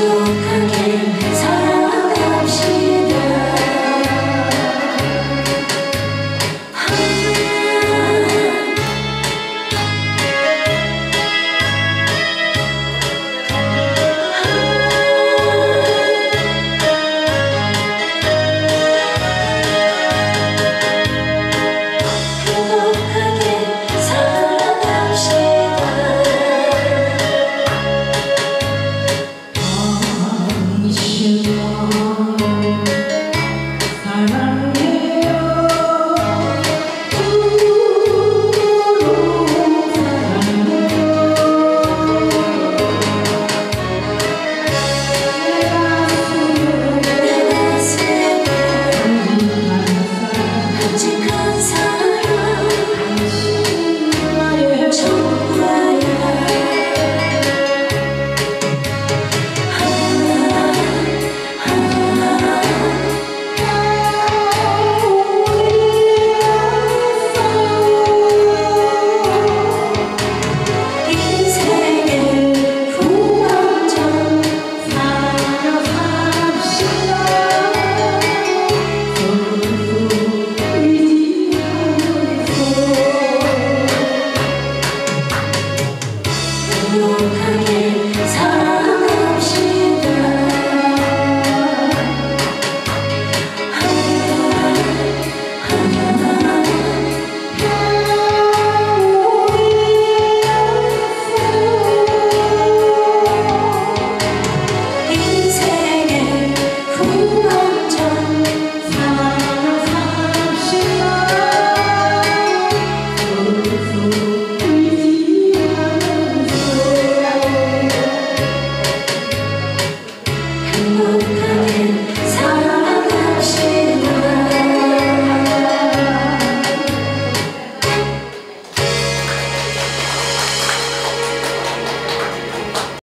you can you again. you.